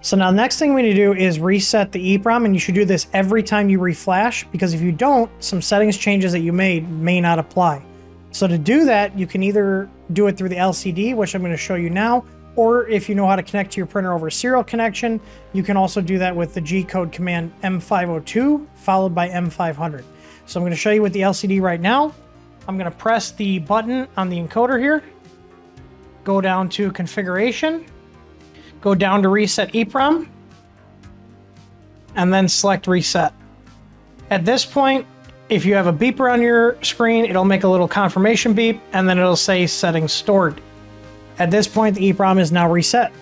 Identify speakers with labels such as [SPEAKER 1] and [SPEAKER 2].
[SPEAKER 1] So now the next thing we need to do is reset the EEPROM, and you should do this every time you reflash, because if you don't, some settings changes that you made may not apply. So to do that, you can either do it through the LCD, which I'm going to show you now, or if you know how to connect to your printer over a serial connection, you can also do that with the G-code command M502 followed by M500. So I'm going to show you with the LCD right now. I'm going to press the button on the encoder here, go down to configuration, go down to reset EEPROM, and then select reset. At this point, if you have a beeper on your screen, it'll make a little confirmation beep, and then it'll say settings stored. At this point, the EEPROM is now reset.